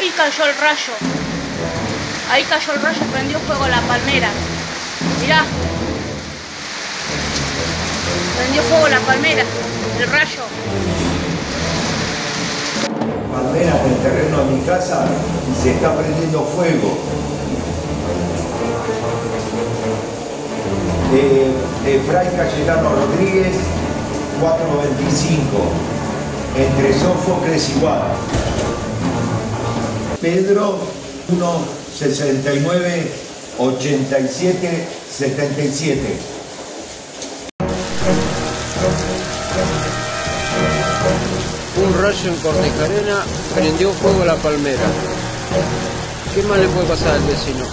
ahí cayó el rayo. Ahí cayó el rayo, prendió fuego la palmera. Mirá. Prendió fuego la palmera, el rayo. Palmera en el terreno de mi casa y se está prendiendo fuego. De, de Fray Cayetano Rodríguez, 425, entre Sófocles y Guada. Pedro, 169 87 77. Un rayo en Cortejarena prendió fuego a la palmera. ¿Qué más le puede pasar al vecino?